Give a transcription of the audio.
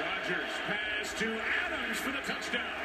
Rodgers pass to Adams for the touchdown.